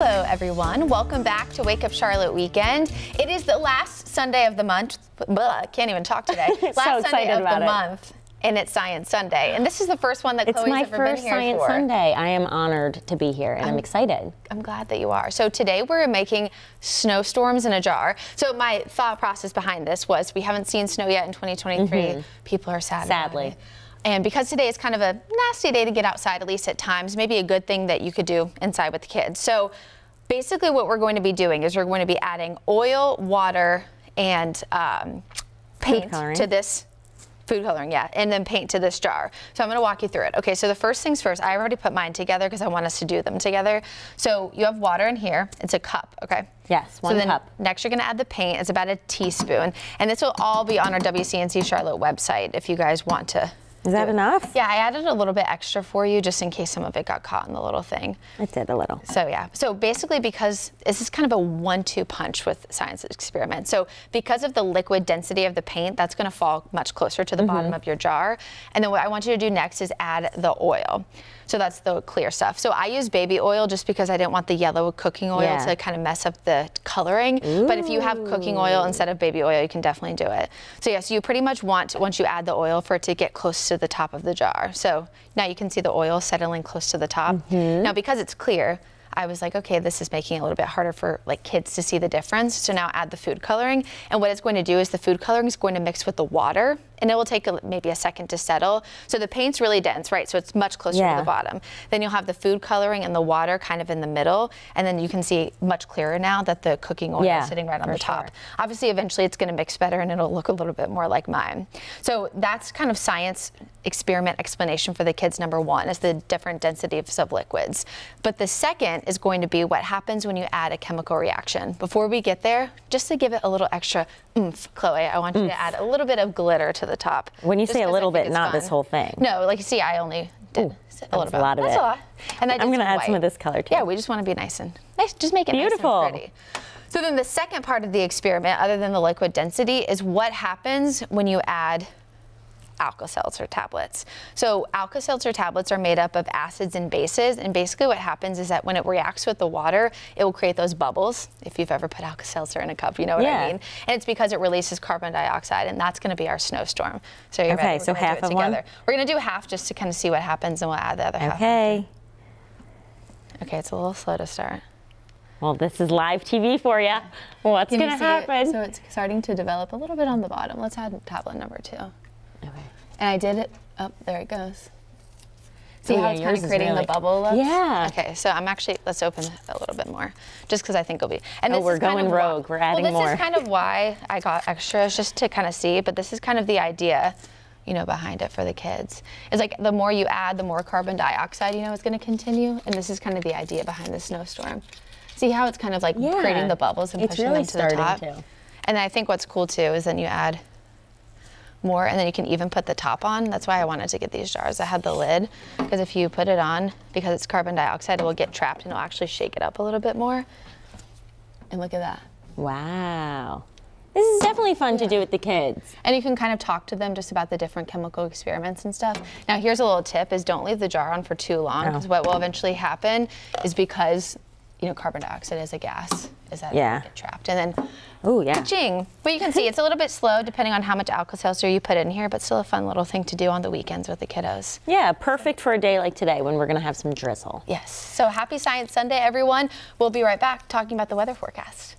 Hello, everyone. Welcome back to Wake Up Charlotte Weekend. It is the last Sunday of the month. Blah, can't even talk today. last so Sunday of the it. month. And it's Science Sunday. And this is the first one that It's Chloe's my ever first been here Science for. Sunday. I am honored to be here and I'm, excited. I'm glad that you are. So today we're making snowstorms in a jar. So my thought process behind this was we haven't seen snow yet in 2023. Mm-hmm. People are sad. Sadly. And because today is kind of a nasty day to get outside, at least at times, maybe a good thing that you could do inside with the kids. So basically what we're going to be doing is we're going to be adding oil, water, and um, paint to this food coloring, yeah, and then paint to this jar. So I'm gonna walk you through it. Okay, so the first things first, I already put mine together because I want us to do them together. So you have water in here, it's a cup, okay? Yes, one so then cup. Next you're gonna add the paint, it's about a teaspoon. And this will all be on our WCNC Charlotte website if you guys want to. Is that enough? Yeah, I added a little bit extra for you just in case some of it got caught in the little thing. It did a little. So yeah, so basically because this is kind of a one-two punch with science experiment. So because of the liquid density of the paint, that's gonna fall much closer to the Mm-hmm. bottom of your jar. And then what I want you to do next is add the oil. So that's the clear stuff. So I use baby oil just because I didn't want the yellow cooking oil Yeah. to kind of mess up the coloring. But if you have cooking oil instead of baby oil, you can definitely do it. So yes, you pretty much want, once you add the oil, for it to get close to the top of the jar. So now you can see the oil settling close to the top. Mm-hmm. Now because it's clear, I was like, okay, this is making it a little bit harder for like kids to see the difference. So now add the food coloring. And what it's going to do is the food coloring is going to mix with the water and it will take a, maybe a second to settle. So the paint's really dense, right? So it's much closer to the bottom. Then you'll have the food coloring and the water kind of in the middle. And then you can see much clearer now that the cooking oil Yeah, is sitting right on the top. sure. Obviously, eventually it's going to mix better and it'll look a little bit more like mine. So that's kind of science experiment explanation for the kids. Number one is the different densities of liquids. But the second is going to be what happens when you add a chemical reaction. Before we get there, just to give it a little extra oomph, Chloe, I want you to add a little bit of glitter to the top. When you say a little bit, not this whole thing. No, like you see, I only did a that's little a bit. lot of That's it. a lot. And I'm gonna some add some of this color, too. Yeah, we just want to be nice and nice. Just make it Beautiful. nice and pretty. So then the second part of the experiment, other than the liquid density, is what happens when you add Alka-Seltzer tablets. So Alka-Seltzer tablets are made up of acids and bases, and basically what happens is that when it reacts with the water, it will create those bubbles. If you've ever put Alka-Seltzer in a cup, you know what Yeah. I mean. And it's because it releases carbon dioxide, and that's going to be our snowstorm. So you're Okay, ready? We're so half it of one? together. We're going to do half just to kind of see what happens, and we'll add the other half. Okay. Okay, it's a little slow to start. Well, this is live TV for you. What's going to see it? happen? So it's starting to develop a little bit on the bottom. Let's add tablet number two. Okay. And I did it. Oh, there it goes. See Oh, how yeah, it's kind of creating really- the bubble looks? Yeah. Okay, so I'm actually, let's open a little bit more, just because I think it'll be. And Oh, we're is kind going of why- rogue. We're adding well, this more. is kind of why I got extras, just to kind of see, but this is kind of the idea, you know, behind it for the kids. It's like the more you add, the more carbon dioxide, you know, is going to continue. And this is kind of the idea behind the snowstorm. See how it's kind of like Yeah. creating the bubbles and It's pushing really them to the top. to. And I think what's cool too is then you add more and then you can even put the top on. That's why I wanted to get these jars. I had the lid because if you put it on, because it's carbon dioxide, it will get trapped and it'll actually shake it up a little bit more. And look at that. Wow. This is definitely fun to do with the kids. And you can kind of talk to them just about the different chemical experiments and stuff. Now, here's a little tip is don't leave the jar on for too long because Oh. what will eventually happen is because, you know, carbon dioxide is a gas, is that Yeah. get trapped. And then Oh, yeah. Ching. Well, you can see it's a little bit slow depending on how much Alka-Seltzer you put in here, but still a fun little thing to do on the weekends with the kiddos. Yeah, perfect for a day like today when we're going to have some drizzle. Yes. So happy Science Sunday, everyone. We'll be right back talking about the weather forecast.